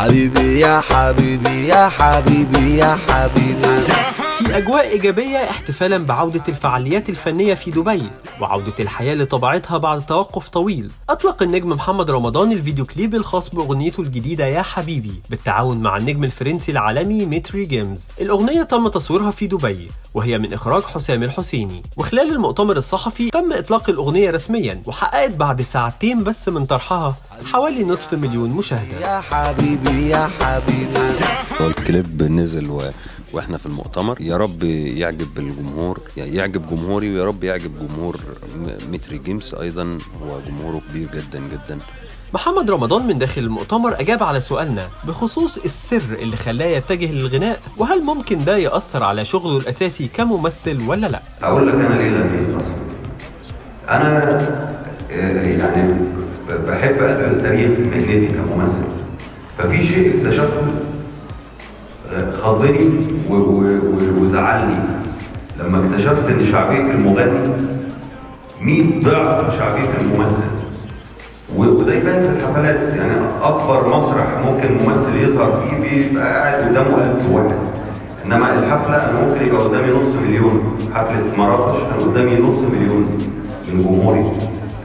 حبيبي يا حبيبي يا حبيبي يا حبيبي. في أجواء إيجابية احتفالا بعودة الفعاليات الفنية في دبي وعودة الحياة لطبيعتها بعد توقف طويل. أطلق النجم محمد رمضان الفيديو كليب الخاص بأغنيته الجديدة يا حبيبي بالتعاون مع النجم الفرنسي العالمي ميتر جيمز. الأغنية تم تصويرها في دبي وهي من إخراج حسام الحسيني. وخلال المؤتمر الصحفي تم إطلاق الأغنية رسميا وحققت بعد ساعتين بس من طرحها حوالي نصف مليون مشاهدة. يا حبيبي يا حبيبي. الكليب نزل و... وإحنا في المؤتمر. يا رب يعجب الجمهور يعني يعجب جمهوري ويا رب يعجب جمهور متري جيمس. أيضا هو جمهوره كبير جدا جدا. محمد رمضان من داخل المؤتمر أجاب على سؤالنا بخصوص السر اللي خلاه يتجه للغناء وهل ممكن ده يأثر على شغله الأساسي كممثل ولا لأ؟ أقول لك أنا ليه غنيت أصلا أنا آه، يعني بحب أدرس تاريخ مهنتي كممثل. ففي شيء اكتشفته خضني وزعلني. لما اكتشفت إن شعبية المغني 100 ضعف شعبية الممثل. وده يبان في الحفلات. يعني أكبر مسرح ممكن ممثل يظهر فيه بيبقى قاعد قدامه 1000 واحد. إنما الحفلة أنا ممكن يبقى قدامي نص مليون. حفلة مراكش كان قدامي نص مليون من جمهوري.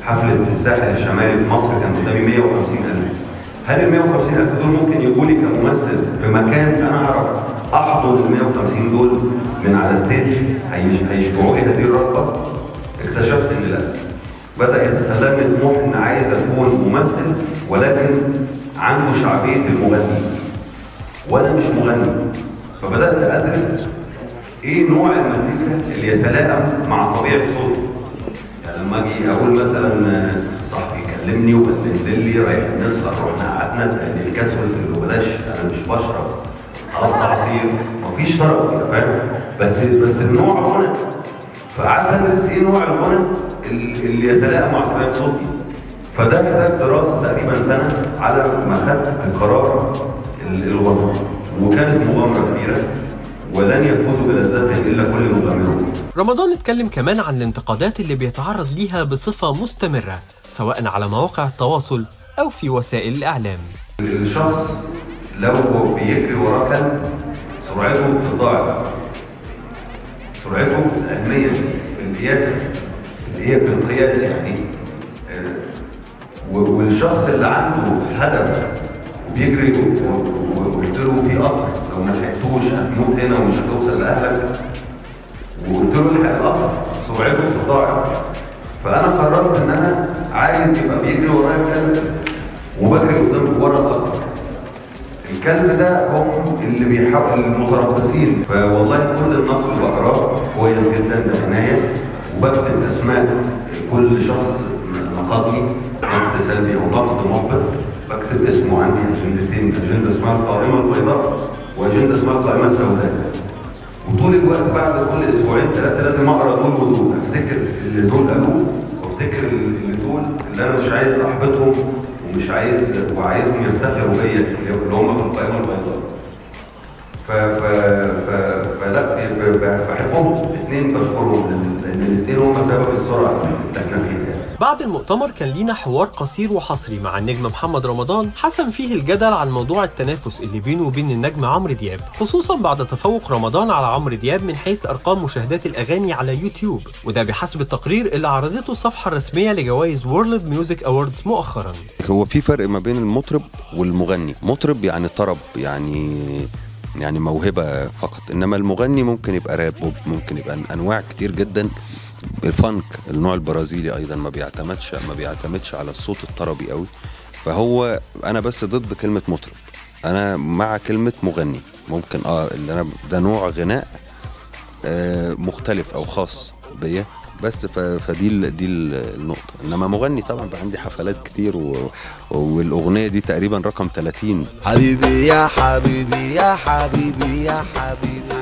حفلة الساحل الشمالي في مصر كان قدامي 150 ألف. هل ال 150 ألف دول ممكن يجوا لي كممثل في مكان أنا أعرف أحضر ال 150 دول من على ستيج هيش- هيشبعوا لي هذه الرغبه اكتشفت إن لأ. بدأ يتخلاني طموح إن عايز أكون ممثل ولكن عنده شعبية المغني. وأنا مش مغني. فبدأت أدرس إيه نوع المزيكا اللي يتلائم مع طبيعة صوتي. يعني لما أجي أقول مثلا كلمني وقال لي رايح نسهر رحنا قعدنا لي الكاس قلت له بلاش أنا مش بشرب. طلبت عصير مفيش طرب كده فاهم؟ بس بس النوع غنى فقعدت ادرس إيه نوع الغنى اللي يتلائم مع طبيعة صوتي. فده محتاج دراسة تقريبا سنة على ما خدت القرار ال- الغنى وكانت مغامرة كبيرة. ولن يفوز بلذات إلا كل مغامرون رمضان اتكلم كمان عن الانتقادات اللي بيتعرض ليها بصفة مستمرة. سواء على مواقع التواصل أو في وسائل الإعلام. الشخص لو بيجري وراه كلب سرعته بتضاعف. سرعته علميا بالقياس اللي هي بالقياس يعني آه، والشخص اللي عنده هدف وبيجري وقلت له في قطر لو ما لحقتوش هتموت هنا ومش هتوصل لأهلك. وقلت له الحق القطر سرعته بتضاعف. فأنا قررت إن أنا عايز يبقى بيجري ورايا الكلب وبجري قدام ورا القطر الكلب ده هم اللي بيحاول المتربصين. فوالله كل النقد بقراه كويس جدا ده عنايه وبكتب اسماء كل شخص نقدني نقد سلبي أو نقد محبط بكتب اسمه عندي أجندتين أجندة اسمها القائمة البيضاء وأجندة اسمها القائمة السوداء. وطول الوقت بعد كل أسبوعين ثلاثة لازم أقرأ دول ودول. أفتكر اللي دول قالوه. وافتكر اللي دول اللي أنا مش عايز أحبطهم ومش عايز وعايزهم يفتخروا بيا اللي هم في القائمة البيضاء ف ف ف فلا بحبهم الاثنين بشكرهم لأن الاثنين هم سبب السرعة اللي إحنا فيها. بعد المؤتمر كان لينا حوار قصير وحصري مع النجم محمد رمضان حسم فيه الجدل عن موضوع التنافس اللي بينه وبين النجم عمرو دياب خصوصا بعد تفوق رمضان على عمرو دياب من حيث أرقام مشاهدات الأغاني على يوتيوب وده بحسب التقرير اللي عرضته الصفحة الرسمية لجوائز World Music Awards مؤخرا. هو في فرق ما بين المطرب والمغني مطرب يعني طرب يعني يعني موهبة فقط إنما المغني ممكن يبقى راب ممكن يبقى أنواع كتير جدا. الفانك النوع البرازيلي أيضا ما بيعتمدش ما بيعتمدش على الصوت الطربي قوي. فهو أنا بس ضد كلمة مطرب. أنا مع كلمة مغني. ممكن آه اللي أنا ده نوع غناء آه مختلف أو خاص بيا. بس فدي دي ال- النقطة. إنما مغني طبعا بقى عندي حفلات كتير. والأغنية دي تقريبا رقم 30 حبيبي يا حبيبي يا حبيبي يا حبيبي.